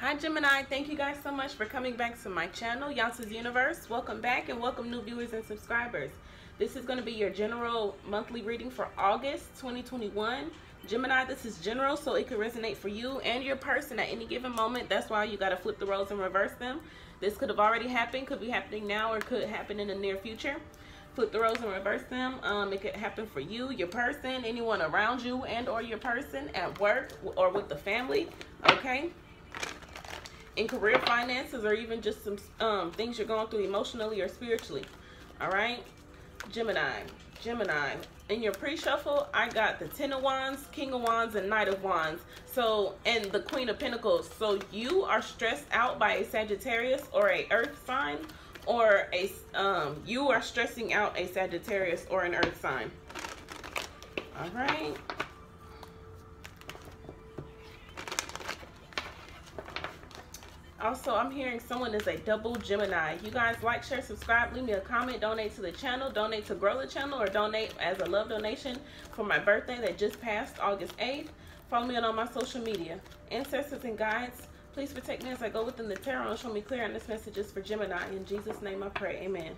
Hi Gemini, thank you guys so much for coming back to my channel, Yansa's Universe. Welcome back and welcome new viewers and subscribers. This is going to be your general monthly reading for August 2021. Gemini, this is general, so it could resonate for you and your person at any given moment. That's why you got to flip the roles and reverse them. This could have already happened, could be happening now, or could happen in the near future. Flip the roles and reverse them. Um, it could happen for you, your person, anyone around you, and or your person at work or with the family. Okay in career finances or even just some um, things you're going through emotionally or spiritually. All right, Gemini. Gemini. In your pre-shuffle, I got the Ten of Wands, King of Wands, and Knight of Wands. So, and the Queen of Pentacles. So you are stressed out by a Sagittarius or a Earth sign, or a um, you are stressing out a Sagittarius or an Earth sign. All right. Also, I'm hearing someone is a double Gemini. You guys like, share, subscribe, leave me a comment, donate to the channel, donate to grow the channel, or donate as a love donation for my birthday that just passed August 8th. Follow me on all my social media. Ancestors and guides, please protect me as I go within the tarot and show me clear on this message is for Gemini. In Jesus' name I pray. Amen.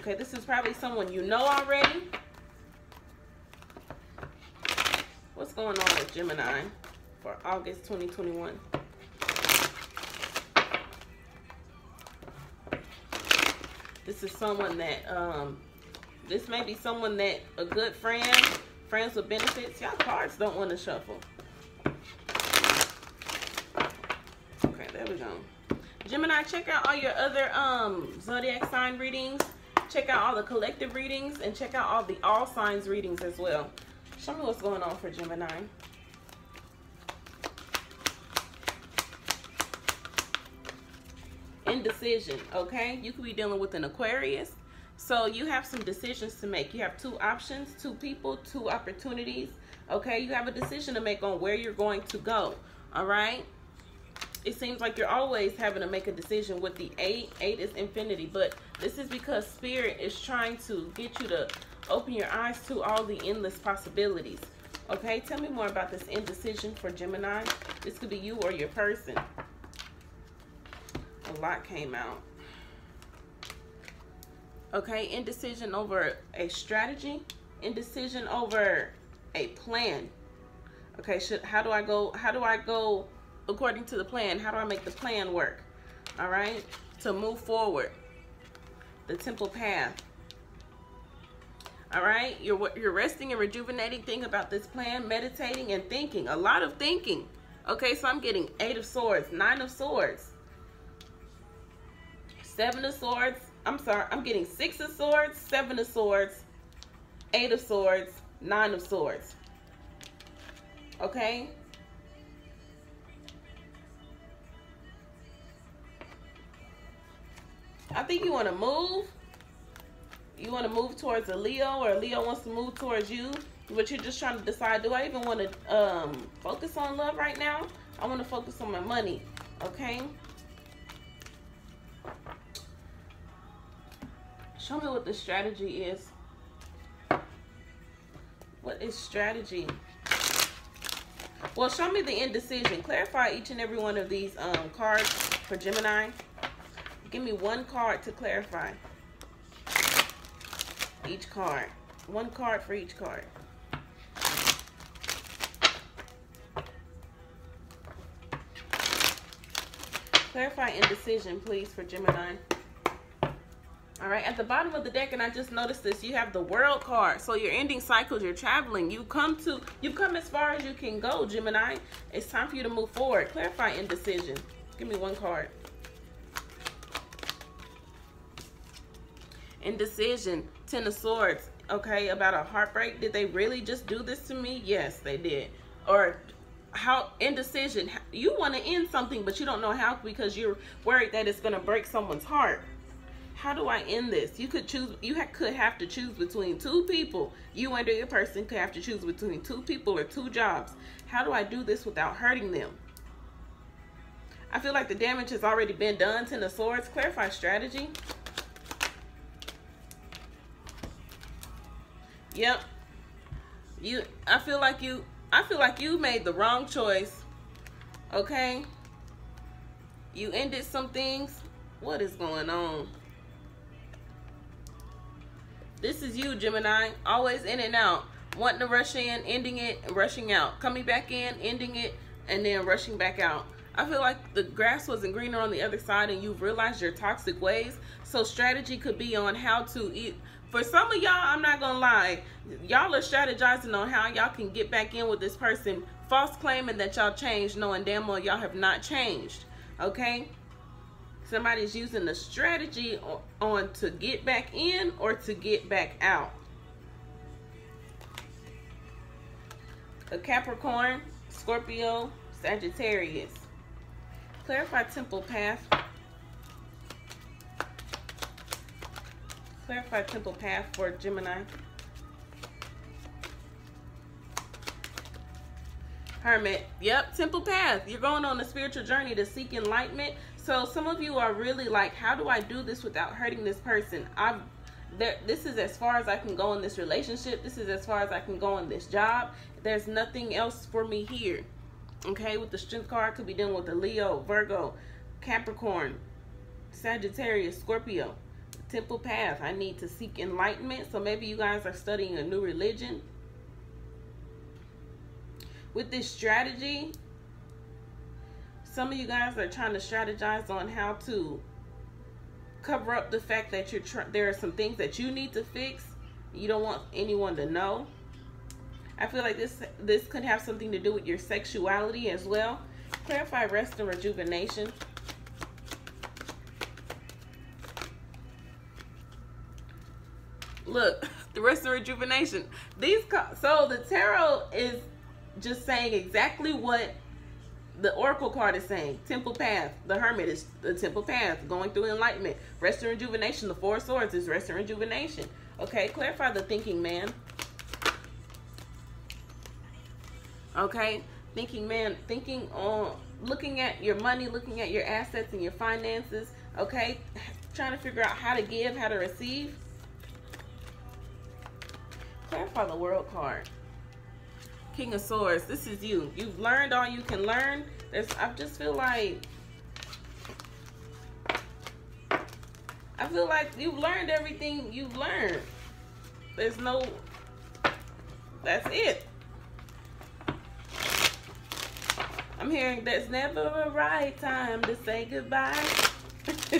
Okay, this is probably someone you know already. What's going on with Gemini? For August 2021. This is someone that, um, this may be someone that, a good friend, friends with benefits. Y'all cards don't want to shuffle. Okay, there we go. Gemini, check out all your other um, zodiac sign readings. Check out all the collective readings and check out all the all signs readings as well. Show me what's going on for Gemini. Indecision, okay? You could be dealing with an Aquarius. So you have some decisions to make. You have two options, two people, two opportunities, okay? You have a decision to make on where you're going to go, all right? It seems like you're always having to make a decision with the eight. Eight is infinity, but this is because spirit is trying to get you to open your eyes to all the endless possibilities. Okay, tell me more about this indecision for Gemini. This could be you or your person came out. Okay, indecision over a strategy, indecision over a plan. Okay, should how do I go how do I go according to the plan? How do I make the plan work? All right? To move forward. The temple path. All right? You're what you're resting and rejuvenating think about this plan, meditating and thinking. A lot of thinking. Okay, so I'm getting 8 of swords, 9 of swords. Seven of Swords. I'm sorry. I'm getting Six of Swords, Seven of Swords, Eight of Swords, Nine of Swords. Okay? I think you want to move. You want to move towards a Leo or Leo wants to move towards you. But you're just trying to decide, do I even want to um, focus on love right now? I want to focus on my money. Okay? Show me what the strategy is. What is strategy? Well, show me the indecision. Clarify each and every one of these um, cards for Gemini. Give me one card to clarify. Each card. One card for each card. Clarify indecision, please, for Gemini. All right, at the bottom of the deck, and I just noticed this, you have the world card. So you're ending cycles, you're traveling. You come to, you've come as far as you can go, Gemini. It's time for you to move forward. Clarify indecision. Give me one card. Indecision, Ten of Swords. Okay, about a heartbreak. Did they really just do this to me? Yes, they did. Or how indecision. You want to end something, but you don't know how because you're worried that it's going to break someone's heart how do I end this? You could choose, you ha could have to choose between two people. You and your person could have to choose between two people or two jobs. How do I do this without hurting them? I feel like the damage has already been done. Ten of Swords, clarify strategy. Yep. You, I feel like you, I feel like you made the wrong choice. Okay? You ended some things. What is going on? This is you, Gemini. Always in and out. Wanting to rush in, ending it, rushing out. Coming back in, ending it, and then rushing back out. I feel like the grass wasn't greener on the other side and you've realized your toxic ways. So strategy could be on how to eat. For some of y'all, I'm not going to lie. Y'all are strategizing on how y'all can get back in with this person. False claiming that y'all changed knowing damn well y'all have not changed. Okay? Somebody's using the strategy on, on to get back in or to get back out. A Capricorn, Scorpio, Sagittarius. Clarify temple path. Clarify temple path for Gemini. Hermit. Yep, temple path. You're going on a spiritual journey to seek enlightenment. So some of you are really like, how do I do this without hurting this person? I've there, this is as far as I can go in this relationship. This is as far as I can go in this job. There's nothing else for me here. Okay, with the strength card, could be dealing with the Leo, Virgo, Capricorn, Sagittarius, Scorpio. Temple path. I need to seek enlightenment. So maybe you guys are studying a new religion. With this strategy, some of you guys are trying to strategize on how to cover up the fact that you're there are some things that you need to fix. You don't want anyone to know. I feel like this this could have something to do with your sexuality as well. Clarify rest and rejuvenation. Look, the rest and rejuvenation. These so the tarot is just saying exactly what the oracle card is saying. Temple path. The hermit is the temple path, going through enlightenment. Rest and rejuvenation. The four swords is rest and rejuvenation. Okay, clarify the thinking man. okay thinking man thinking on looking at your money looking at your assets and your finances okay trying to figure out how to give how to receive clarify the world card king of swords. This is you. You've learned all you can learn. There's i just feel like i feel like you've learned everything you've learned. There's no that's it. I'm hearing there's never a right time to say goodbye.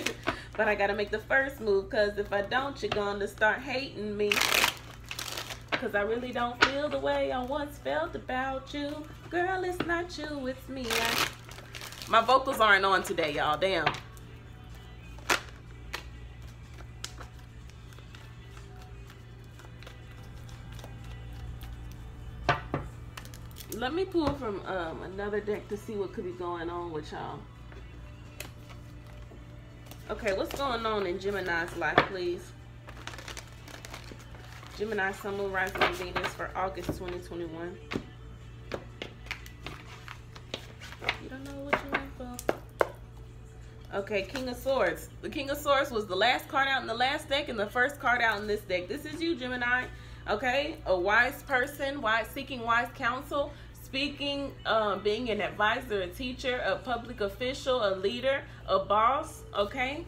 but I gotta make the first move because if I don't, you're gonna start hating me. Because I really don't feel the way I once felt about you. Girl, it's not you, it's me. I... My vocals aren't on today, y'all. Damn. let me pull from um, another deck to see what could be going on with y'all. Okay, what's going on in Gemini's life, please? Gemini, Sun, Moon, Rising, Venus for August 2021. You don't know what you're in for. Okay, King of Swords. The King of Swords was the last card out in the last deck and the first card out in this deck. This is you, Gemini. Okay, a wise person, wise seeking wise counsel speaking, um, being an advisor, a teacher, a public official, a leader, a boss, okay?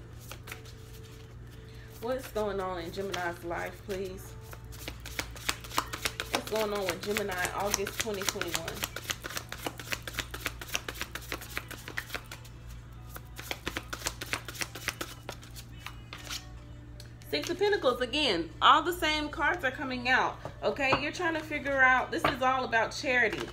What's going on in Gemini's life, please? What's going on with Gemini August 2021? Six of Pentacles, again, all the same cards are coming out. Okay, you're trying to figure out, this is all about charity.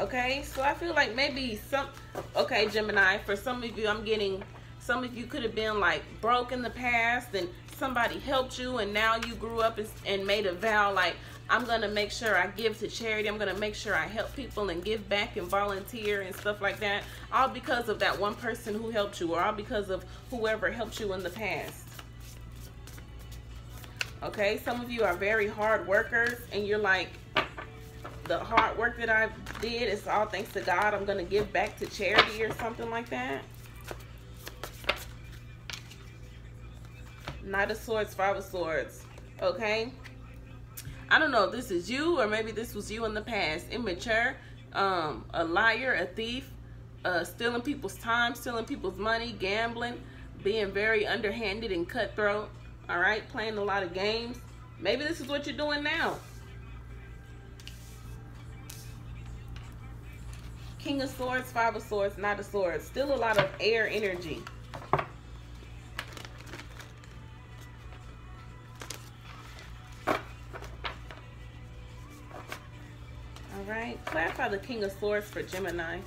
Okay, so I feel like maybe some, okay, Gemini, for some of you, I'm getting, some of you could have been like broke in the past and somebody helped you and now you grew up and made a vow like, I'm going to make sure I give to charity. I'm going to make sure I help people and give back and volunteer and stuff like that. All because of that one person who helped you or all because of whoever helped you in the past. Okay, some of you are very hard workers and you're like, the hard work that I did is all thanks to God. I'm going to give back to charity or something like that. Knight of Swords, Five of Swords. Okay. I don't know if this is you or maybe this was you in the past. Immature, um, a liar, a thief, uh, stealing people's time, stealing people's money, gambling, being very underhanded and cutthroat. All right, playing a lot of games. Maybe this is what you're doing now. King of Swords, Five of Swords, Knight of Swords. Still a lot of air energy. Clarify the King of Swords for Gemini.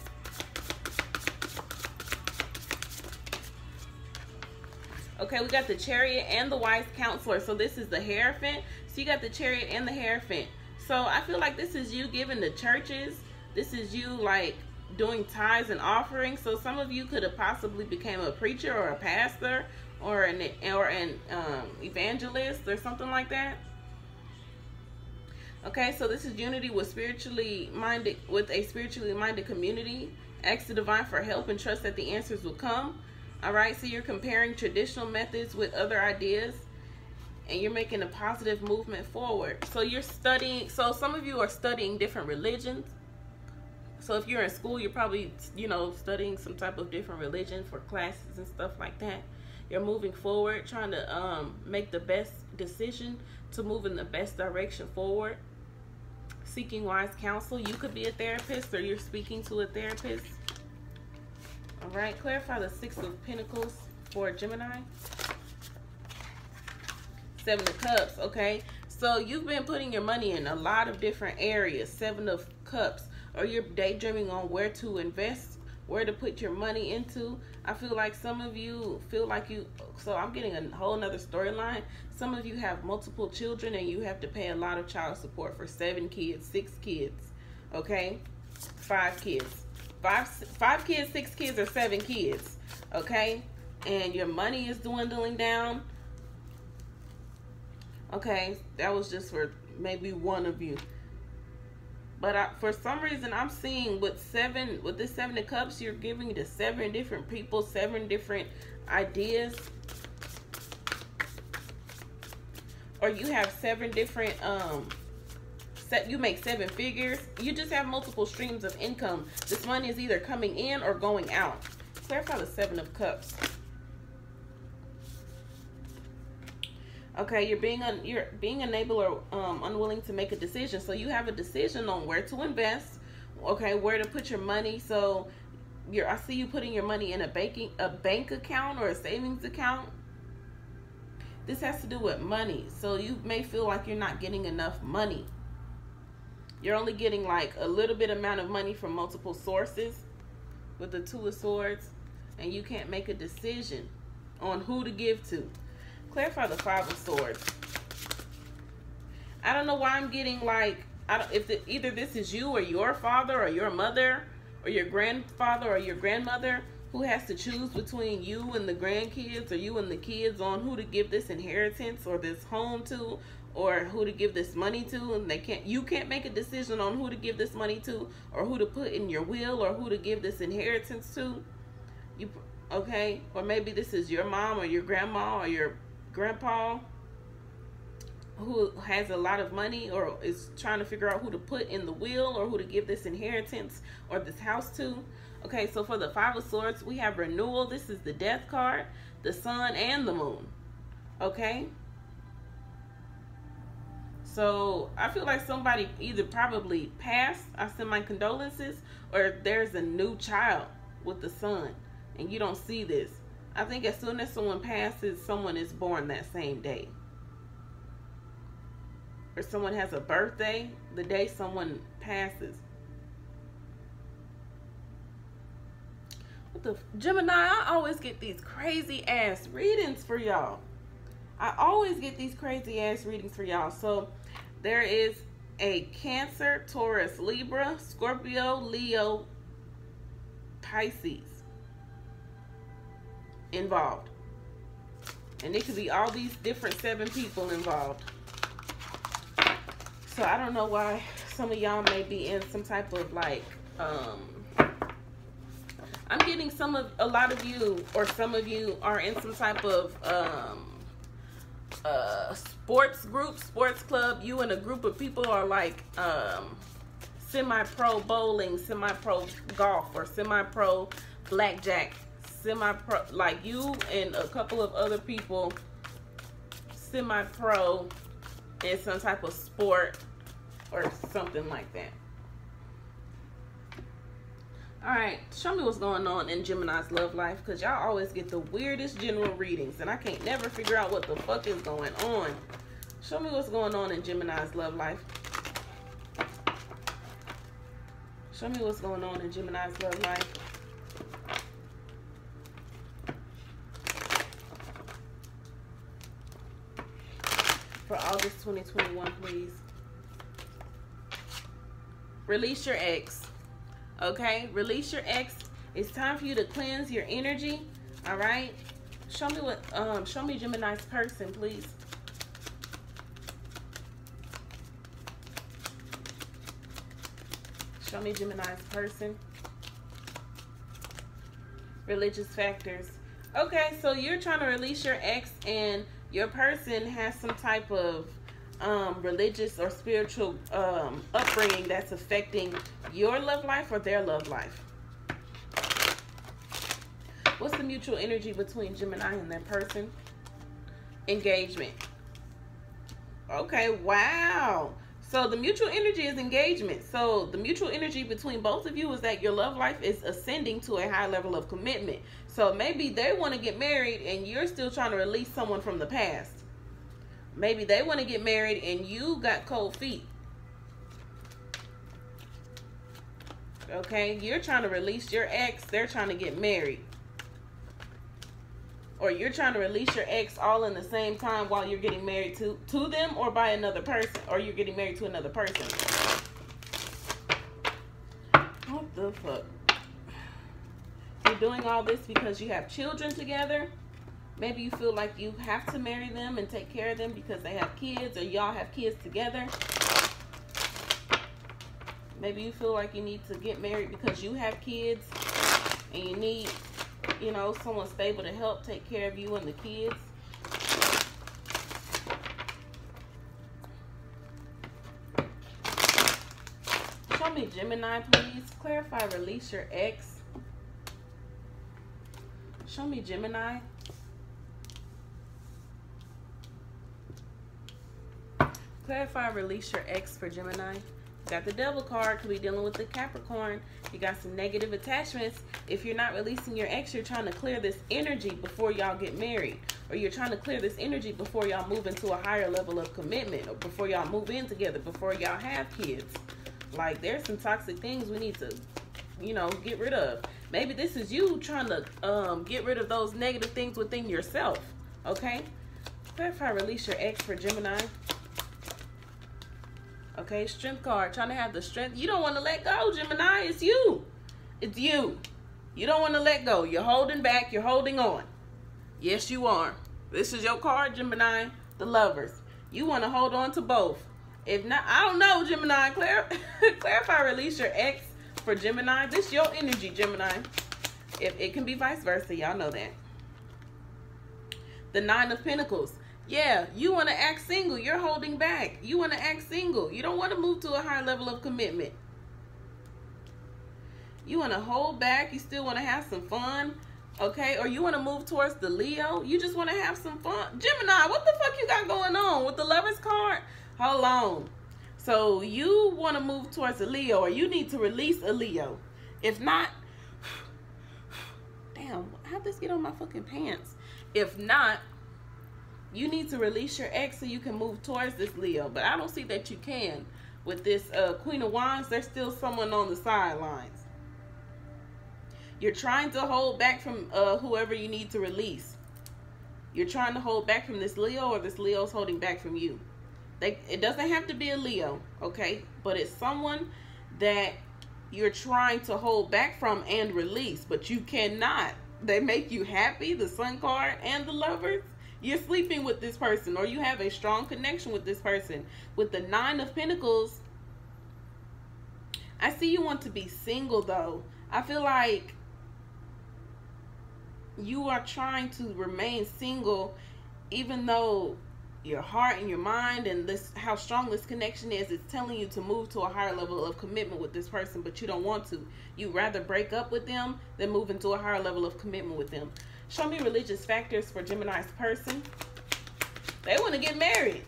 Okay, we got the chariot and the wise counselor. So this is the Hierophant. So you got the chariot and the Hierophant. So I feel like this is you giving the churches. This is you like doing tithes and offerings. So some of you could have possibly became a preacher or a pastor or an or an um, evangelist or something like that. Okay, so this is unity with spiritually minded with a spiritually minded community. Ask the divine for help and trust that the answers will come. All right, so you're comparing traditional methods with other ideas and you're making a positive movement forward. So you're studying, so some of you are studying different religions. So if you're in school, you're probably, you know, studying some type of different religion for classes and stuff like that. You're moving forward, trying to um, make the best decision to move in the best direction forward. Seeking wise counsel. You could be a therapist or you're speaking to a therapist all right, clarify the Six of Pentacles for Gemini. Seven of Cups, okay? So you've been putting your money in a lot of different areas. Seven of Cups. Or you're daydreaming on where to invest, where to put your money into. I feel like some of you feel like you, so I'm getting a whole nother storyline. Some of you have multiple children and you have to pay a lot of child support for seven kids, six kids, okay? Five kids five five kids, six kids, or seven kids, okay? And your money is dwindling down. Okay, that was just for maybe one of you. But I, for some reason, I'm seeing with seven, with this seven of cups, you're giving to seven different people, seven different ideas. Or you have seven different um, set you make seven figures. You just have multiple streams of income. This money is either coming in or going out. Clarify the seven of cups okay you're being un, you're being unable or um, unwilling to make a decision. So you have a decision on where to invest okay where to put your money. So you're i see you putting your money in a banking a bank account or a savings account. This has to do with money. So you may feel like you're not getting enough money. You're only getting like a little bit amount of money from multiple sources with the two of swords and you can't make a decision on who to give to clarify the five of swords. I don't know why i'm getting like i don't if the, either this is you or your father or your mother or your grandfather or your grandmother who has to choose between you and the grandkids or you and the kids on who to give this inheritance or this home to or who to give this money to and they can't you can't make a decision on who to give this money to or who to put in your will or who to give this inheritance to. You okay? Or maybe this is your mom or your grandma or your grandpa who has a lot of money or is trying to figure out who to put in the will or who to give this inheritance or this house to. Okay so for the five of swords we have renewal. This is the death card the sun and the moon. Okay? So I feel like somebody either probably passed, I send my condolences, or there's a new child with the sun and you don't see this. I think as soon as someone passes, someone is born that same day. Or someone has a birthday the day someone passes. What the Gemini, I always get these crazy ass readings for y'all. I always get these crazy ass readings for y'all. So there is a Cancer, Taurus, Libra, Scorpio, Leo, Pisces involved. And it could be all these different seven people involved. So I don't know why some of y'all may be in some type of like, um, I'm getting some of, a lot of you or some of you are in some type of, um, uh, sports group, sports club, you and a group of people are like um, semi-pro bowling, semi-pro golf, or semi-pro blackjack, semi-pro, like you and a couple of other people, semi-pro in some type of sport or something like that. All right, show me what's going on in Gemini's love life because y'all always get the weirdest general readings and I can't never figure out what the fuck is going on. Show me what's going on in Gemini's love life. Show me what's going on in Gemini's love life. August 2021, please. Release your ex. Okay? Release your ex. It's time for you to cleanse your energy. All right? Show me what um show me Gemini's person, please. Show me Gemini's person. Religious factors. Okay, so you're trying to release your ex and your person has some type of um, religious or spiritual um, upbringing that's affecting your love life or their love life. What's the mutual energy between Gemini and that person? Engagement. Okay, wow. So the mutual energy is engagement. So the mutual energy between both of you is that your love life is ascending to a high level of commitment. So maybe they want to get married and you're still trying to release someone from the past. Maybe they want to get married and you got cold feet. Okay, you're trying to release your ex, they're trying to get married or you're trying to release your ex all in the same time while you're getting married to to them or by another person or you're getting married to another person? What the fuck? You're doing all this because you have children together? Maybe you feel like you have to marry them and take care of them because they have kids or y'all have kids together? Maybe you feel like you need to get married because you have kids and you need you know, someone stable to help take care of you and the kids. Show me Gemini, please. Clarify, release your ex. Show me Gemini. Clarify, release your ex for Gemini. Got the devil card, could be dealing with the Capricorn. You got some negative attachments. If you're not releasing your ex, you're trying to clear this energy before y'all get married. Or you're trying to clear this energy before y'all move into a higher level of commitment. Or before y'all move in together, before y'all have kids. Like, there's some toxic things we need to, you know, get rid of. Maybe this is you trying to um, get rid of those negative things within yourself. Okay? Clarify, release your ex for Gemini. Okay, strength card. Trying to have the strength. You don't want to let go, Gemini. It's you. It's you. You don't want to let go. You're holding back. You're holding on. Yes, you are. This is your card, Gemini. The lovers. You want to hold on to both. If not, I don't know, Gemini. Clar clarify, release your ex for Gemini. This your energy, Gemini. If it can be vice versa, y'all know that. The Nine of Pentacles. Yeah, you want to act single. You're holding back. You want to act single. You don't want to move to a higher level of commitment. You want to hold back. You still want to have some fun. Okay, or you want to move towards the Leo. You just want to have some fun. Gemini, what the fuck you got going on with the Lover's card? Hold on. So you want to move towards a Leo or you need to release a Leo. If not, damn, how'd this get on my fucking pants? If not, you need to release your ex so you can move towards this Leo. But I don't see that you can. With this uh, Queen of Wands, there's still someone on the sidelines. You're trying to hold back from uh, whoever you need to release. You're trying to hold back from this Leo or this Leo's holding back from you. They, it doesn't have to be a Leo, okay? But it's someone that you're trying to hold back from and release, but you cannot. They make you happy, the Sun card and the Lovers you're sleeping with this person or you have a strong connection with this person. With the Nine of Pentacles, I see you want to be single though. I feel like you are trying to remain single even though your heart and your mind and this how strong this connection is it's telling you to move to a higher level of commitment with this person but you don't want to you rather break up with them than move into a higher level of commitment with them show me religious factors for gemini's person. They want to get married.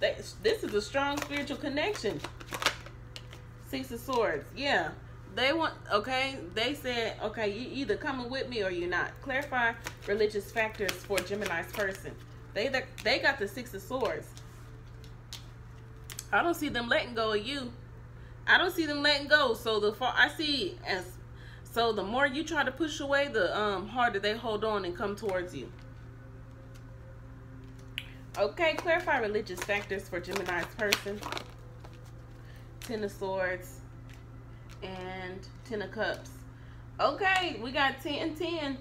They, this is a strong spiritual connection. Six of swords. Yeah. They want okay they said okay you either coming with me or you're not. Clarify religious factors for gemini's person. They they got the six of swords. I don't see them letting go of you. I don't see them letting go. So the I see as so the more you try to push away, the um harder they hold on and come towards you. Okay, clarify religious factors for Gemini's person. Ten of Swords and Ten of Cups. Okay, we got 10 10.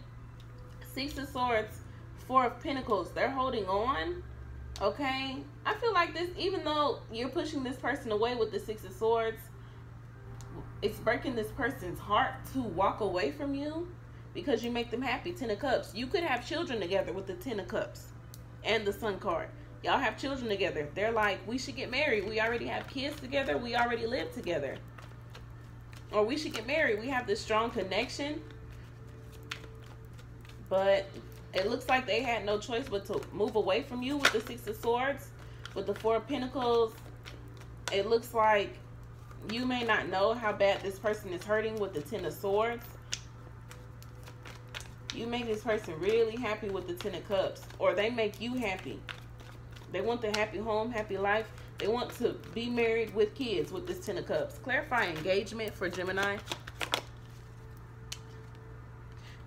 Six of Swords Four of Pentacles. They're holding on. Okay? I feel like this, even though you're pushing this person away with the Six of Swords, it's breaking this person's heart to walk away from you because you make them happy. Ten of Cups. You could have children together with the Ten of Cups and the Sun card. Y'all have children together. They're like, we should get married. We already have kids together. We already live together. Or we should get married. We have this strong connection. But it looks like they had no choice but to move away from you with the Six of Swords. With the Four of Pentacles, it looks like you may not know how bad this person is hurting with the Ten of Swords. You make this person really happy with the Ten of Cups. Or they make you happy. They want the happy home, happy life. They want to be married with kids with this Ten of Cups. Clarify engagement for Gemini.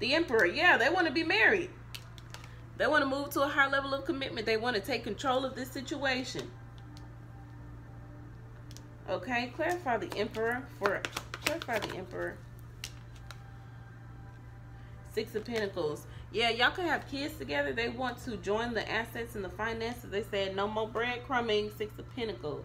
The Emperor, yeah, they want to be married. They want to move to a higher level of commitment. They want to take control of this situation. Okay, clarify the Emperor for clarify the Emperor. Six of Pentacles. Yeah, y'all could have kids together. They want to join the assets and the finances. They said no more breadcrumbing. Six of Pentacles.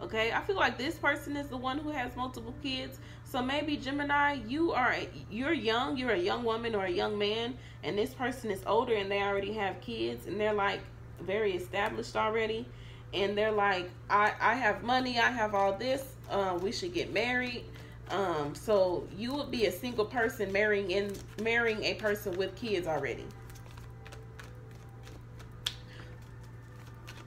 Okay, I feel like this person is the one who has multiple kids. So maybe Gemini, you are you're young, you're a young woman or a young man, and this person is older and they already have kids and they're like very established already, and they're like, I I have money, I have all this, uh, we should get married. Um, so you would be a single person marrying in marrying a person with kids already.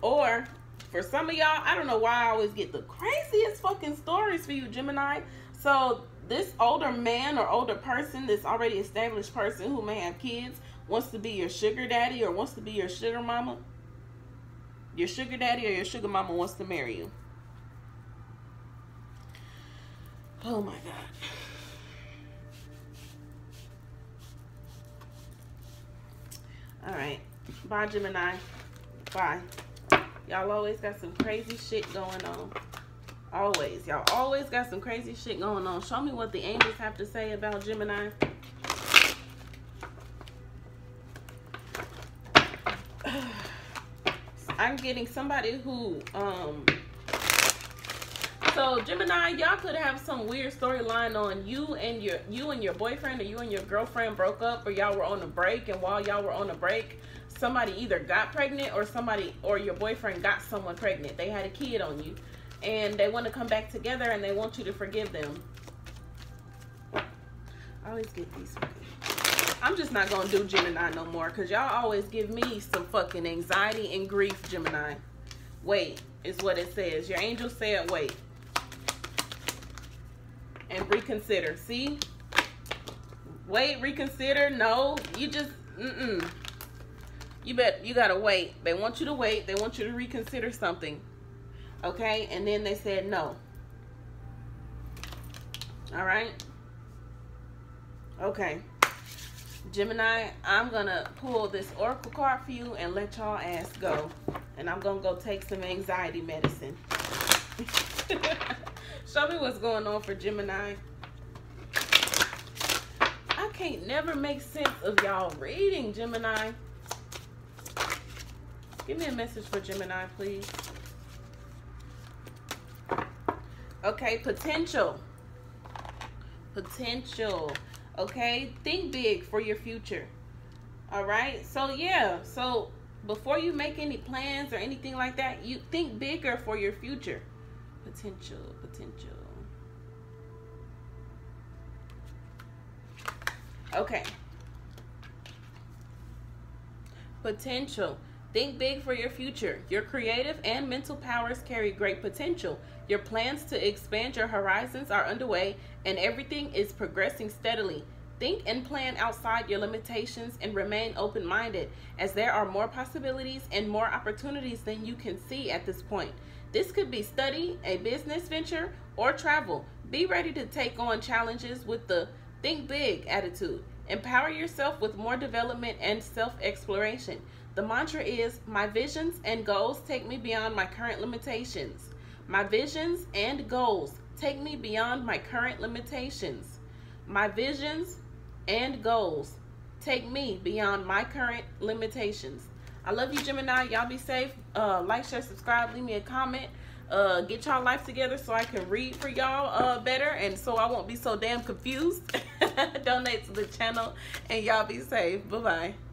Or for some of y'all, I don't know why I always get the craziest fucking stories for you, Gemini. So this older man or older person, this already established person who may have kids, wants to be your sugar daddy or wants to be your sugar mama. Your sugar daddy or your sugar mama wants to marry you. Oh my God. All right. Bye, Gemini. Bye. Y'all always got some crazy shit going on. Always. Y'all always got some crazy shit going on. Show me what the angels have to say about Gemini. I'm getting somebody who, um, so Gemini, y'all could have some weird storyline on you and your you and your boyfriend or you and your girlfriend broke up or y'all were on a break and while y'all were on a break, somebody either got pregnant or somebody or your boyfriend got someone pregnant. They had a kid on you and they want to come back together and they want you to forgive them. I always get these I'm just not to do Gemini no more because y'all always give me some fucking anxiety and grief, Gemini. Wait is what it says. Your angel said wait. And reconsider. See? Wait, reconsider. No, you just, mm-mm you bet you gotta wait. They want you to wait. They want you to reconsider something. Okay, and then they said no. All right. Okay. Gemini, I'm gonna pull this oracle card for you and let y'all ass go. And I'm gonna go take some anxiety medicine. Show me what's going on for Gemini. I can't never make sense of y'all reading, Gemini. Give me a message for Gemini, please. Okay, potential. Potential. Okay, think big for your future. All right. So, yeah. So, before you make any plans or anything like that, you think bigger for your future. Potential, potential. Okay. Potential. Think big for your future. Your creative and mental powers carry great potential. Your plans to expand your horizons are underway and everything is progressing steadily. Think and plan outside your limitations and remain open minded, as there are more possibilities and more opportunities than you can see at this point. This could be study, a business venture, or travel. Be ready to take on challenges with the think big attitude. Empower yourself with more development and self exploration. The mantra is My visions and goals take me beyond my current limitations. My visions and goals take me beyond my current limitations. My visions and goals take me beyond my current limitations. I love you, Gemini. Y'all be safe. Uh, like, share, subscribe, leave me a comment. Uh, get y'all life together so I can read for y'all uh, better and so I won't be so damn confused. Donate to the channel and y'all be safe. Bye-bye.